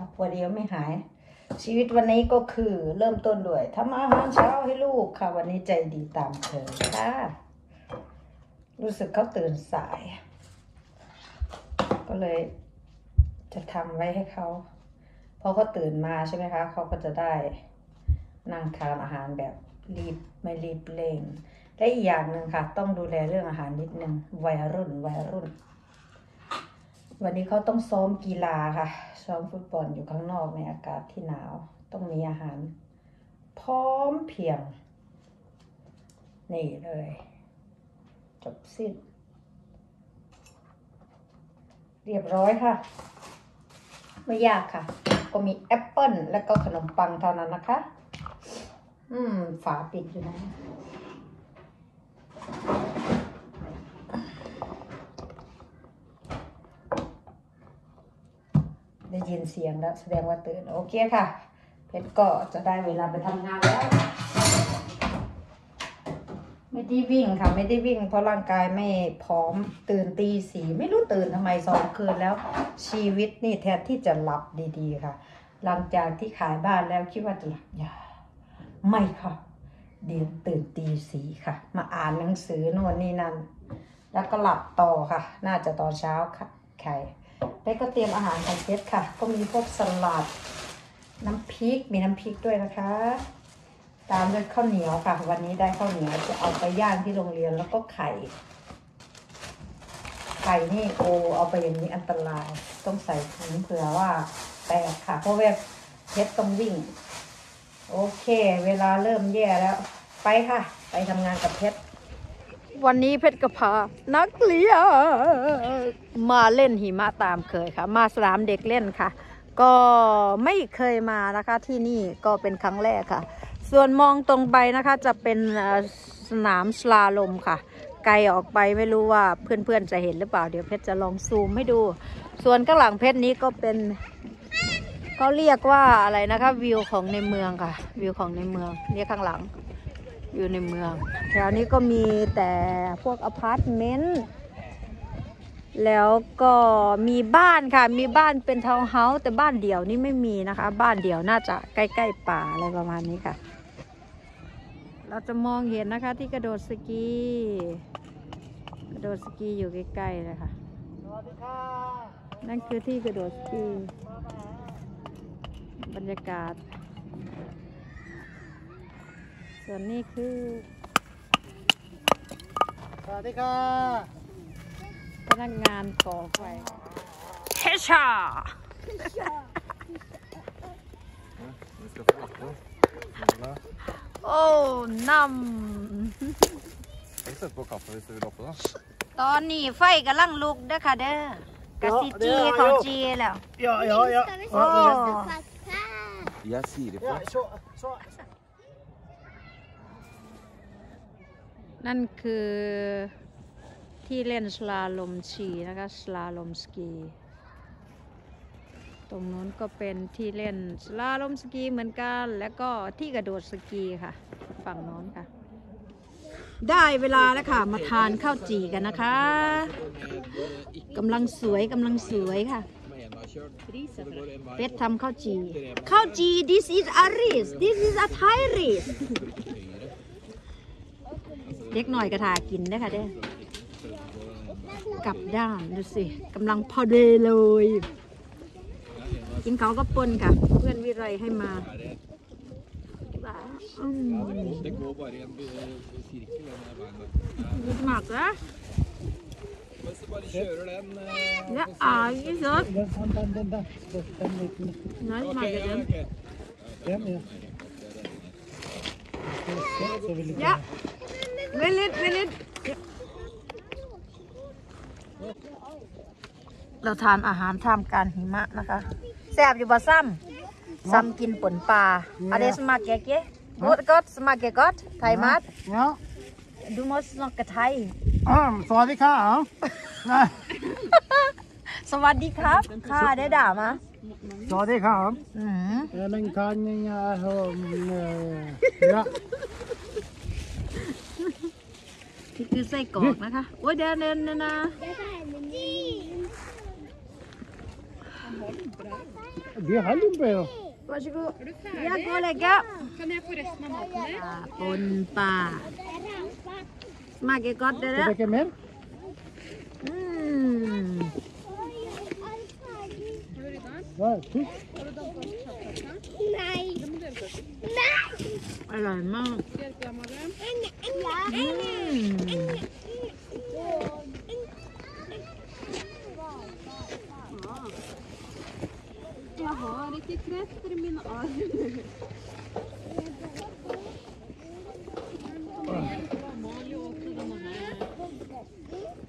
เช้าค่ะโอ้ปวเดเอวไม่หาย ชีวิตวันนี้ก็คือเริ่มต้นด้วยทำอาหารเช้าให้ลูกค่ะ วันนี้ใจดีตามเคยค่ะ รู้สึกเขาตื่นสาย ก็เลยจะทำไว้ให้เขาพอเขาตื่นมาใช่ไหมคะเขาก็จะได้นั่งทานอาหารแบบรีบไม่รีบเร่งและอีกอย่างหนึ่งค่ะ ต้องดูแลเรื่องอาหารนิดนึงวัยรุ่นวัยรุ่น วันนี้เขาต้องซ้อมกีฬาค่ะ ซ้อมฟุตบอลอยู่ข้างนอกในอากาศที่หนาว ต้องมีอาหาร พร้อมเพียง นี่เลย จบสิ้น เรียบร้อยค่ะ ไม่ยากค่ะ ก็มีแอปเปิลและก็ขนมปังเท่านั้นนะคะ อืม ฝาปิดอยู่นะ ได้ยิ นเสียงแล้วแสดงว่าตื่นโอเคค่ะ เพชรก็จะได้เวลาไปทำงานแล้ว ไม่ได้วิ่งค่ะ ไม่ได้วิ่ง เพราะร่างกายไม่พร้อมตื่นตีสีไม่รู้ตื่นทำไมสองคืนแล้ว ชีวิตนี่แทนที่จะหลับดีๆค่ะ หลังจากที่ขายบ้านแล้วคิดว่าจะหลับยาไม่ค่ะเดี๋ยวตื่นตีสีค่ะ มาอ่านหนังสือโน่นนี่นั่นแล้วก็หลับต่อค่ะ น่าจะตอนเช้าค่ะไข่ แล้วก็เตรียมอาหารของเพชรค่ะ ก็มีพวกสลัด น้ำพริก มีน้ำพริกด้วยนะคะ ตามด้วยข้าวเหนียวค่ะ วันนี้ได้ข้าวเหนียวจะเอาไปย่างที่โรงเรียนแล้วก็ไข่ ไข่นี่โอเอาไปอย่างนี้อันตราย ต้องใส่ถุงเผื่อว่าแตกค่ะ เพราะว่าเพชรต้องวิ่ง โอเค เวลาเริ่มแย่แล้ว ไปค่ะ ไปทำงานกับเพชร วันนี้เพชรกพา นักเรียนมาเล่นหิมะตามเคยค่ะ มาสนามเด็กเล่นค่ะ ก็ไม่เคยมานะคะที่นี่ก็เป็นครั้งแรกค่ะ ส่วนมองตรงไปนะคะจะเป็นสนามสลาลมค่ะ ไกลออกไปไม่รู้ว่าเพื่อนๆจะเห็นหรือเปล่า เดี๋ยวเพชรจะลองซูมให้ดู ส่วนข้างหลังเพชรนี้ก็เป็นเขาเรียกว่าอะไรนะคะวิวของในเมืองค่ะ วิวของในเมืองเนี่ยข้างหลัง อยู่ในเมือง แถวนี้ก็มีแต่พวกอพาร์ตเมนต์แล้วก็มีบ้านค่ะ มีบ้านเป็นทาวน์เฮาส์แต่บ้านเดี่ยวนี่ไม่มีนะคะ บ้านเดี่ยวน่าจะใกล้ๆป่าอะไรประมาณนี้ค่ะ เราจะมองเห็นนะคะที่กระโดดสกีกระโดดสกีอยู่ใกล้ๆเลยค่ะนั่นคือที่กระโดดสกีบรรยากาศ ส่วนนี้คือสวัสดีค่ะพนักงานก่อไฟเฮช่าโอ้น้ำตอนนี้ไฟกำลังลุกเด้อค่ะเด้อกะสิจีเขาจีแล้วยอยอยอโอ้ยาสีเด้อ นั่นคือที่เล่นสลาลมชีนะคะสลาลมสกี ตรงนู้นก็เป็นที่เล่นสลาลมสกีเหมือนกัน แล้วก็ที่กระโดดสกีค่ะ ฝั่งโน้นค่ะ ได้เวลาแล้วค่ะ มาทานข้าวจี่กันนะคะกำลังสวยกำลังสวยค่ะเป็ดทำข้าวจีข้าวจี this is a rice this is a Thai rice เด็กหน่อยกระถากินได้ค่ะเด้กลับด้านดูสิกำลังพอดีเลย กินเขาก็ปนค่ะ เพื่อนวิไรให้มาอืม Det går bare i en sirkel, den der veien der. ดีมากนะ Mens du bare kjører den eh, และอ่านที่สุด den, den, den, den, den, den liten, น้อย Ok, มากเลย ja, เด้อ ok. den, ja. Så, så vil du ยะเวลิดเวลิดเราทานอาหารท่ามกลารหิมะนะคะแซ่บอยู่บ่ซ้ำซ้ำกินป่นปลาอะไรสมาเกะเกะกดกดสมาเกะกดไทยมัด Ja. ดูมอสนอกกะไทย Ah, så har vi ka, ja. Nej, สวัสดีครับค่ะได้ด่ามา så har vi ka. อืม Men kan jag ha... Ja. นี่ คือไส้กรอกนะคะ โอ้ยเดินเดินเดินนะ Vi har limpa jo. Varsågod. Er du Ja, gå og ferdig? legge. Kan jeg få resten av maten din? Ja, Bunn pla. Smaker godt, Skal dere. dere mer? Mm. Har du rydda? Hva? Fisk? Har du dansa cha-cha-cha? Nei. Det må du Det kräftor i min arm.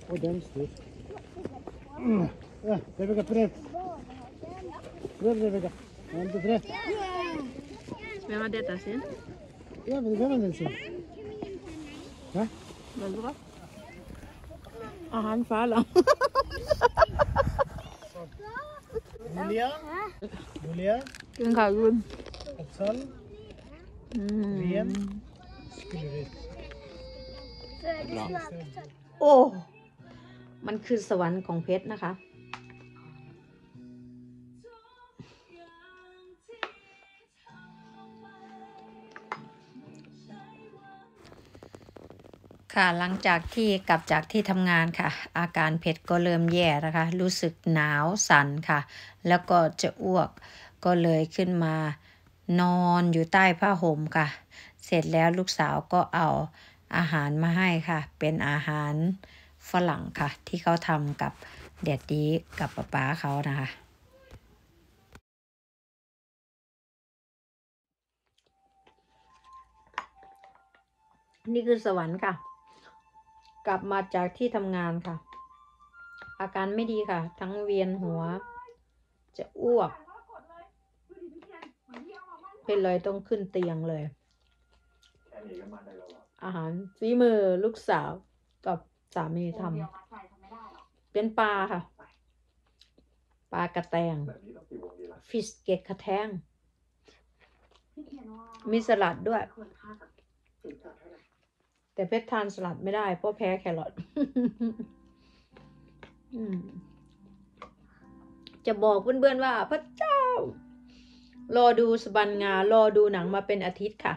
Och den styr. Rebecka, prätt. Prätt, Rebecka. Har du? Vem har detta sin? Ja, men vem har den sin? Va? Vad bra. Och han faller. Julia. Julia. Kun kagun. Atsal. Mm. Ren. Skullerit. โอ้ มันคือสวรรค์ของเพชรนะคะ ค่ะหลังจากที่กลับจากที่ทำงานค่ะ อาการเพชรก็เริ่มแย่นะคะ รู้สึกหนาวสั่นค่ะ แล้วก็จะอ้วกก็เลยขึ้นมานอนอยู่ใต้ผ้าห่มค่ะ เสร็จแล้วลูกสาวก็เอาอาหารมาให้ค่ะ เป็นอาหารฝรั่งค่ะ ที่เขาทำกับแดดดีกับป๊าป๊าเขานะคะนี่คือสวรรค์ค่ะ กลับมาจากที่ทำงานค่ะ อาการไม่ดีค่ะ ทั้งเวียนหัว จะอ้วก เป็นเลยต้องขึ้นเตียงเลย อาหารฝีมือลูกสาวกับสามีทำเป็นปลาค่ะ ปลา grateng fiskegrateng มีสลัดด้วย แต่เพชรทานสลัดไม่ได้ เพราะแพ้แครอทอืมจะบอกเพื่อนๆว่า พระเจ้า รอดูสบันงา รอดูหนังมาเป็นอาทิตย์ค่ะ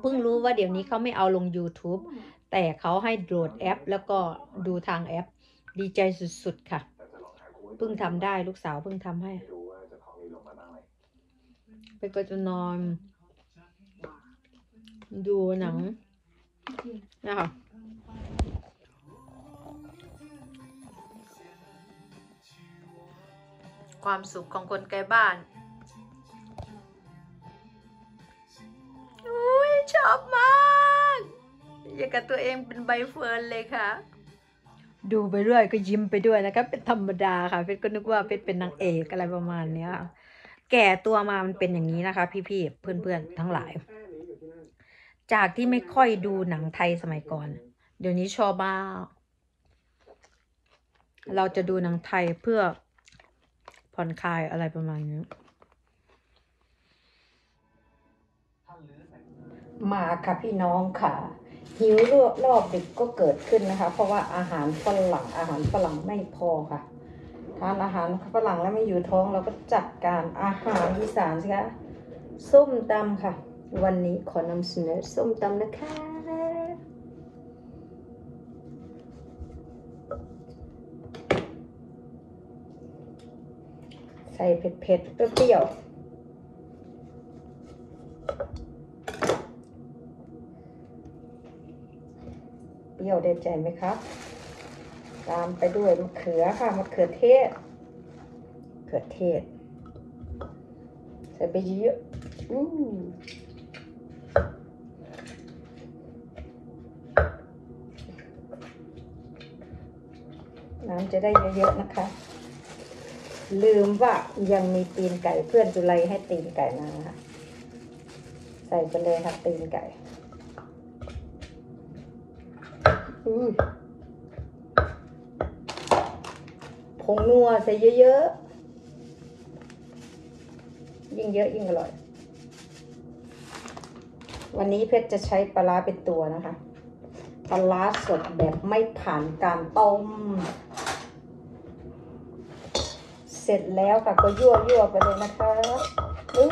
เพิ่งรู้ว่าเดี๋ยวนี้เขาไม่เอาลง YouTube แต่เขาให้โหลดแอป แล้วก็ดูทางแอป ดีใจสุดๆค่ะ เพิ่งทำได้ลูกสาวเพิ่งทำให้ไปก็จะนอน ดูหนังนะคะความสุขของคนไกลบ้านอุ้ยชอบมากอย่างกับตัวเองเป็นใบเฟิร์นเลยค่ะ ดูไปด้วยก็ยิ้มไปด้วยนะคะเป็นธรรมดาค่ะเพชรก็นึกว่าเพชรเป็นนางเอกอะไรประมาณเนี้ยค่ะแก่ตัวมามันเป็นอย่างนี้นะคะ พี่ๆเพื่อนๆทั้งหลาย จากที่ไม่ค่อยดูหนังไทยสมัยก่อน เดี๋ยวนี้ชอบมากเราจะดูหนังไทยเพื่อผ่อนคลายอะไรประมาณนี้มาค่ะพี่น้องค่ะ หิวรอบรอบดึกก็เกิดขึ้นนะคะ เพราะว่าอาหารฝรั่งอาหารฝรั่งไม่พอค่ะทานอาหารฝรั่งแล้วไม่อยู่ท้องเราก็จัดการอาหารอีสานสิคะส้มตำค่ะ วันนี้ขอนำเสนอส้มตำนะคะ ใส่เผ็ดๆเปรี้ยวเปรี้ยวได้ใจไหมคะตามไปด้วยมะเขือค่ะมะเขือเทศเขือเทศใส่ไปเยอะอู้น้ จะได้เยอะๆนะคะ ลืมว่ายังมีตีนไก่เพื่อนจุไลให้ตีนไก่มาค่ะใส่ไปเลยค่ะตีนไก่อุ้ยผงนัวใส่เยอะๆ ยิ่งเยอะยิ่งอร่อย วันนี้เพชรจะใช้ปลาร้าเป็นตัวนะคะปลาร้าสดแบบไม่ผ่านการต้ม เสร็จแล้วค่ะก็ยั่วยั่วๆไปเลยนะคะอู้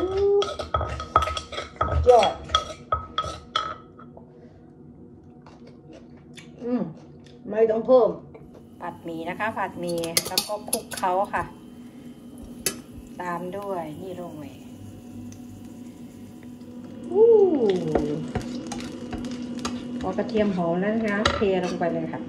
สุดยอด อืมไม่ต้องเพิ่ม ผัดหมี่นะคะ ผัดหมี่แล้วก็คลุกเขาค่ะ ตามด้วยนี่โรยอู้พอกระเทียมหอมแล้วนะคะเทลงไปเลยค่ะ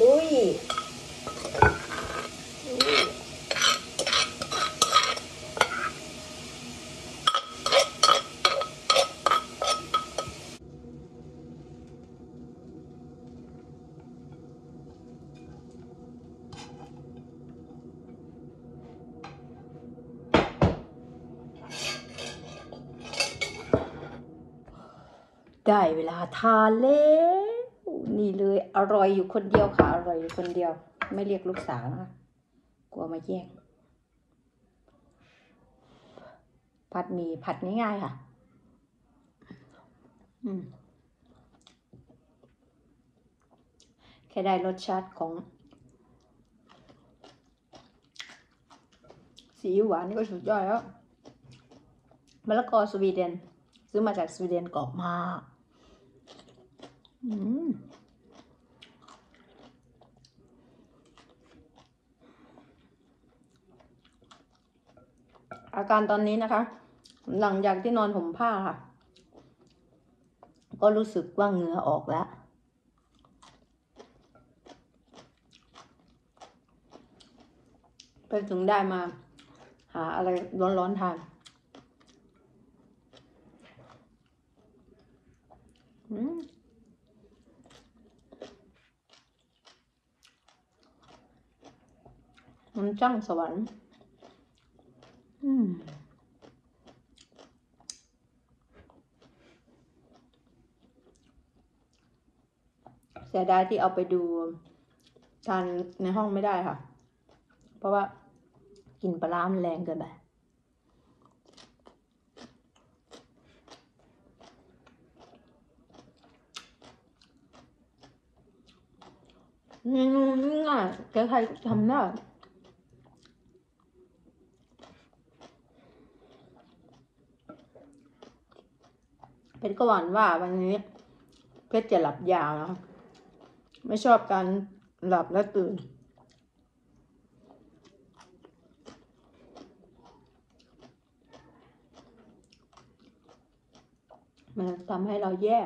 ลุย ได้เวลาทานแล้วนี่เลยอร่อยอยู่คนเดียวค่ะ อร่อยอยู่คนเดียว ไม่เรียกลูกสาวนะคะกลัวมาแย่งผัดหมี่ผัดง่ายๆค่ะ อืมแค่ได้รสชาติของสีอิ๊วหวานนี่ก็สุดยอดแล้วมะละกอสวีเดน ซื้อมาจากสวีเดนกรอบมาก อาการตอนนี้นะคะ หลังจากที่นอนห่มผ้าค่ะ ก็รู้สึกว่าเหงื่อออกแล้วไปถึงได้มา หาอะไรร้อนๆทานอืม มันจังสวรรค์ อืมเสียดายที่เอาไปดูทานในห้องไม่ได้ค่ะ เพราะว่ากินปลาร้ามันแรงเกินไปเมนูนี้ง่ายใครๆก็ทำได้ เพชรก็หวันว่าวันนี้เพชรจะหลับยาวนะไม่ชอบการหลับแล้วตื่น มันทำให้เราแย่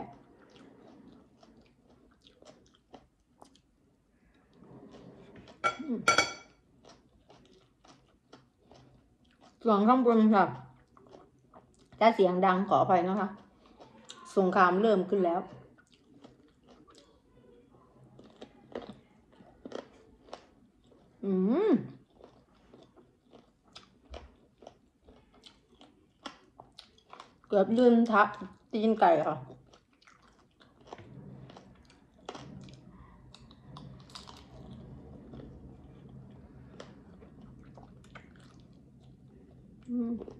ส่วนข้างบนค่ะถ้าเสียงดังขออภัยนะคะ สงครามเริ่มขึ้นแล้ว อืม เกือบลืมทักตีนไก่ค่ะอืม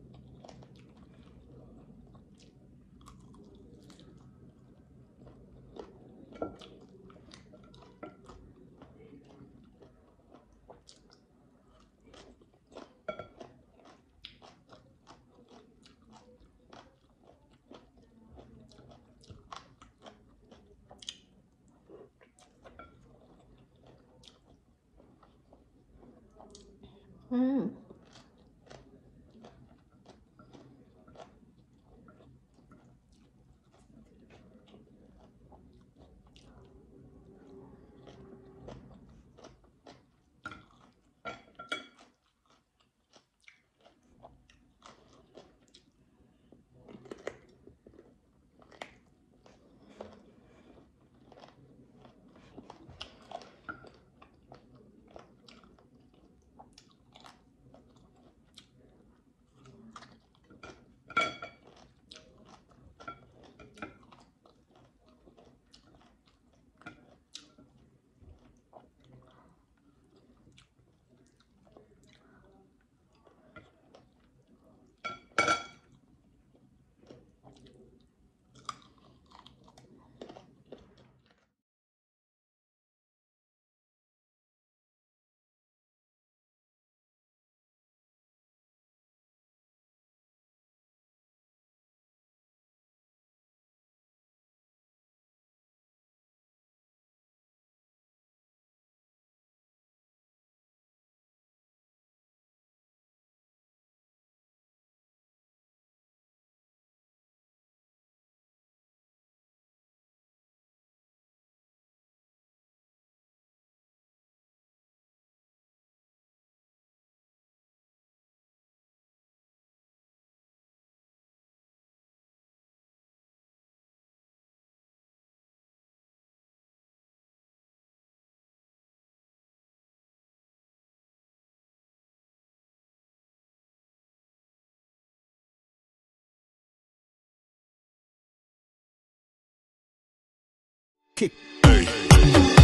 อื kick. Hey.